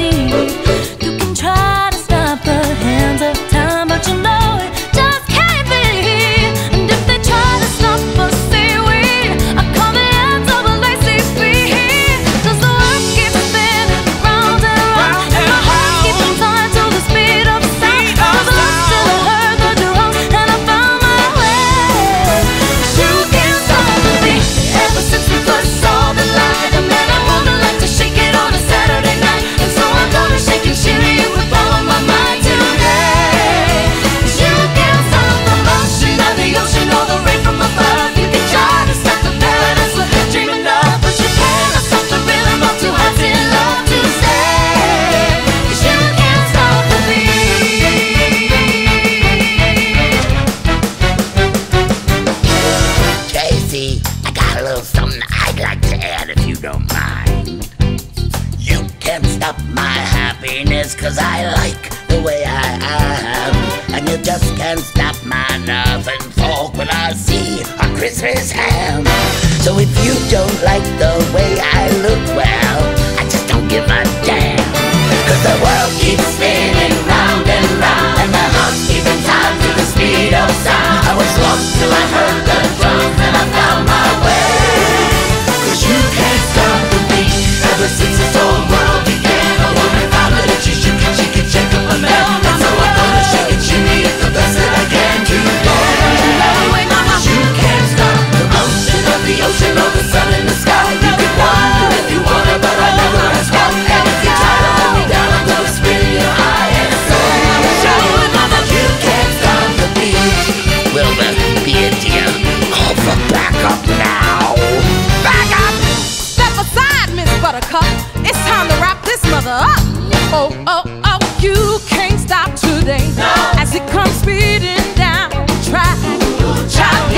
see. can't stop my happiness Cause I like the way I am. And you just can't stop my nerves and fork When I see a Christmas ham. So if you don't like the way I look well I just don't give a buttercup. It's time to wrap this mother up. Oh, oh, oh, you can't stop today. No. As it comes speeding down the track.